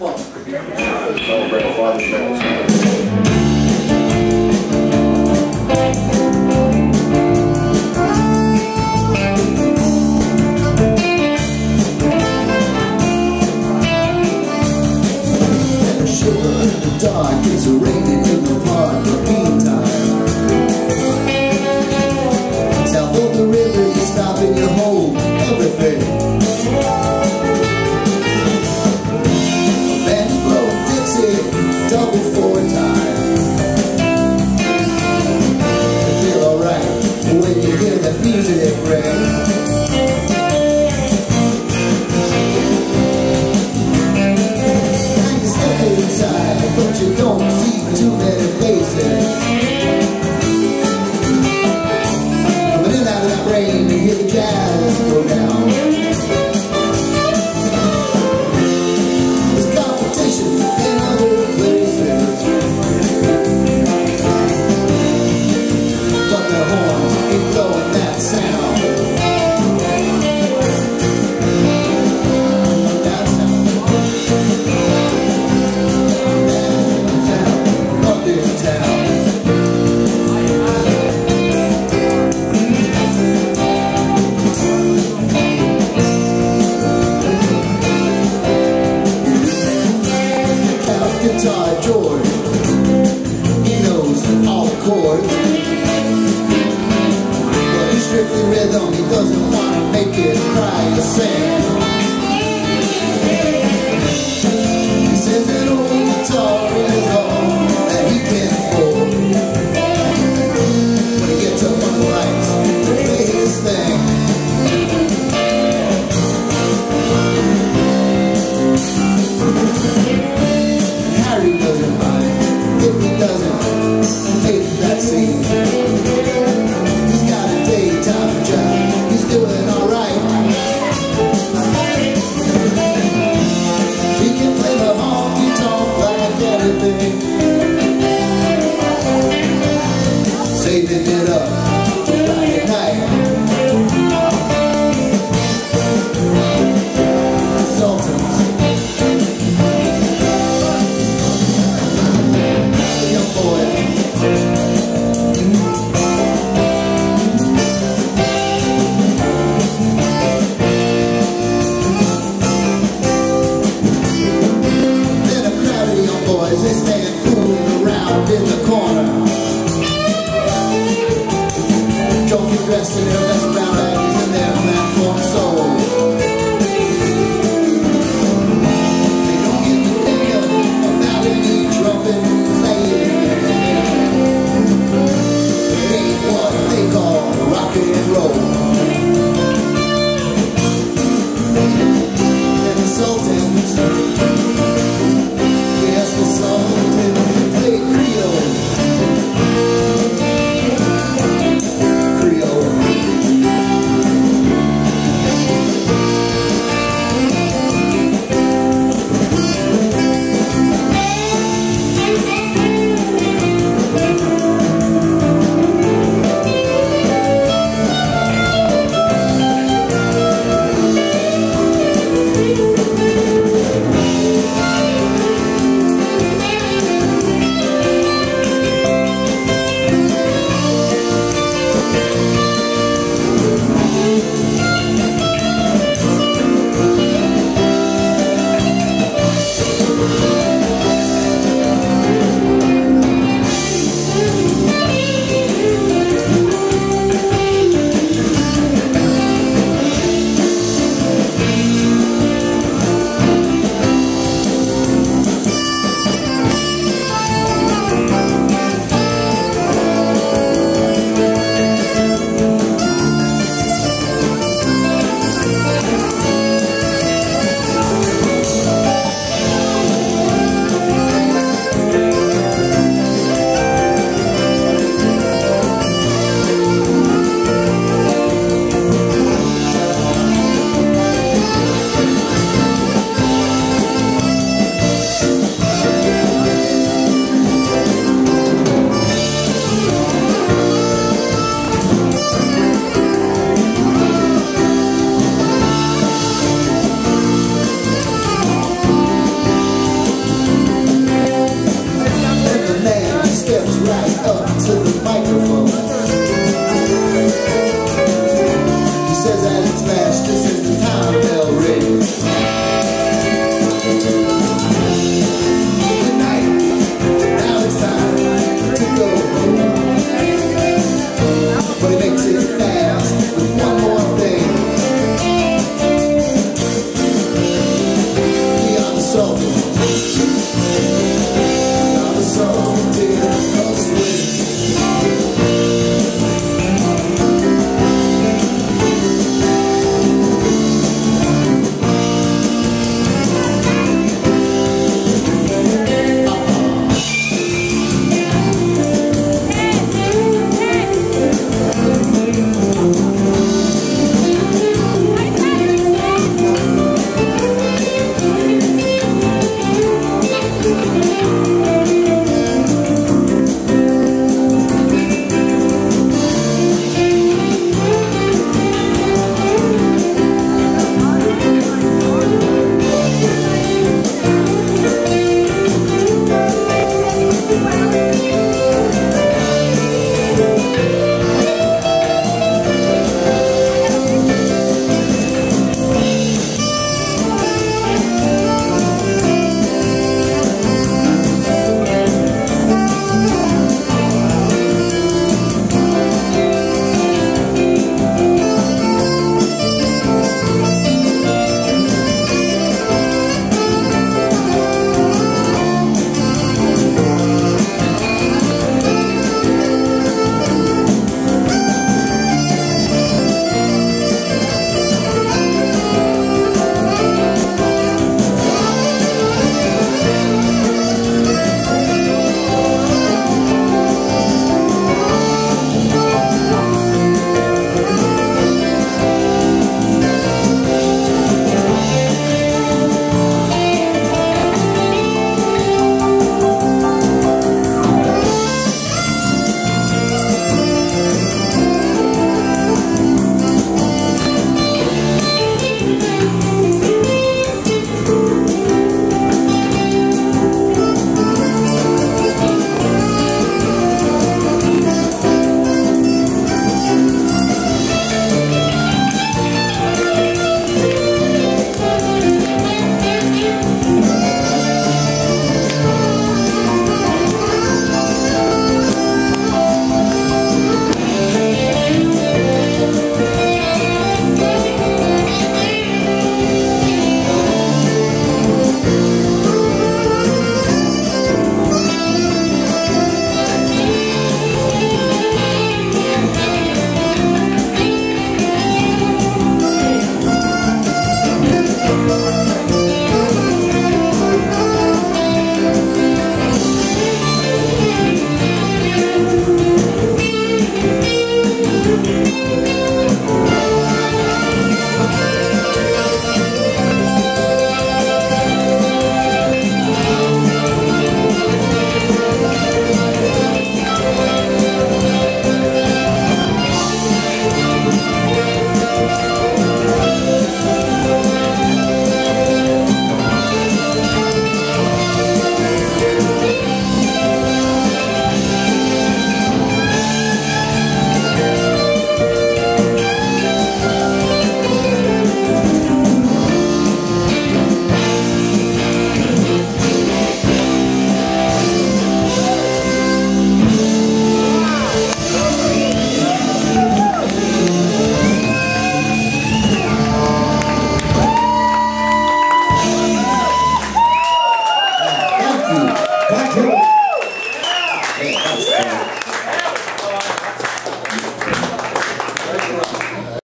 Well, Celebrate Father's Day. Dark, it's raining